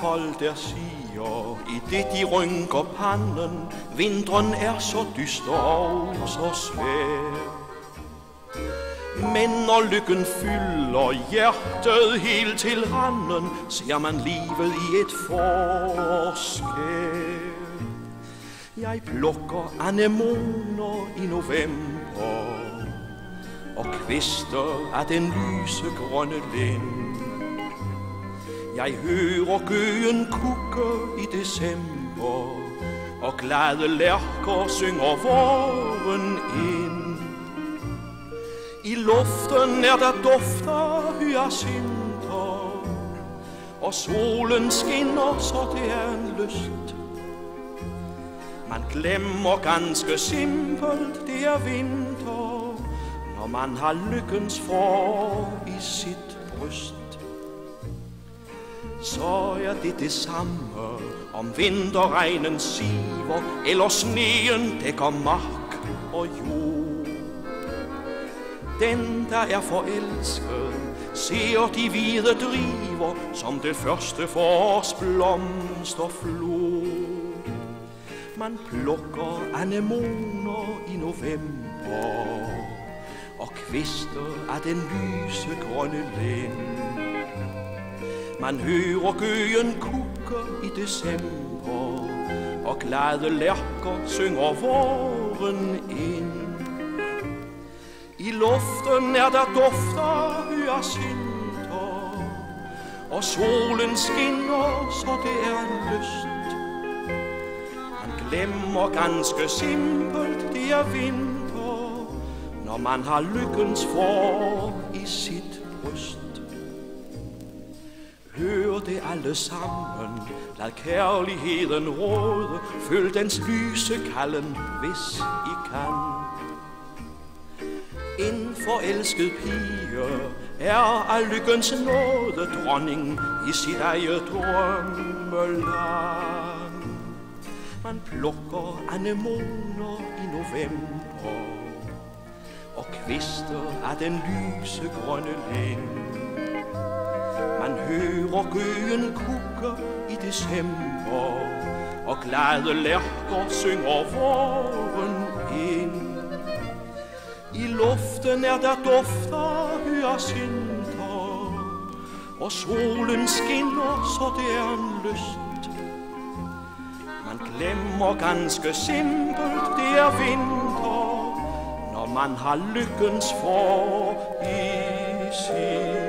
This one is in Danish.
folk der siger, i det de rynker panden, vinteren er så dyster og så svær. Men når lykken fylder hjertet helt til randen, ser man livet i et forskær. Jeg plukker anemoner i november og kvister af den lysegrønne lind. Jeg hører gøen kukke i december, og glade lærker synger våren ind. I luften er der dufter hyacinter, og solen skinner, så det er en lyst. Man glemmer ganske simpelt, det er vinter, når man har lykkens for i sit bryst. Så er det det samme, om vinterregnen siver, eller sneen dækker mark og jord. Den, der er forelsket, ser de hvide driver, som det første forårs blomsterflor. Man plukker anemoner i november, og kvister af den lyse grønne lind. Man hører gøen kukke i december, og glade lærker synger våren ind. I luften er der dufter hyacinter, og solen skinner, så det er en lyst. Man glemmer ganske simpelt, det er vinter, når man har lykkens for i sit bryst. Det alle sammen, lad kærligheden råde, føl dens lyse kalden, hvis I kan. En forelsket pige er af lykkens nåde dronning i sit eget drømmeland. Man plukker anemoner i november og kvister af den lyse grønne lind. Man hører gøen kukke i december, og glade lærker synger våren ind. I luften er der dufter hyacinter, og solen skinner, så det er en lyst. Man glemmer ganske simpelt, det er vinter, når man har lykkens for i sin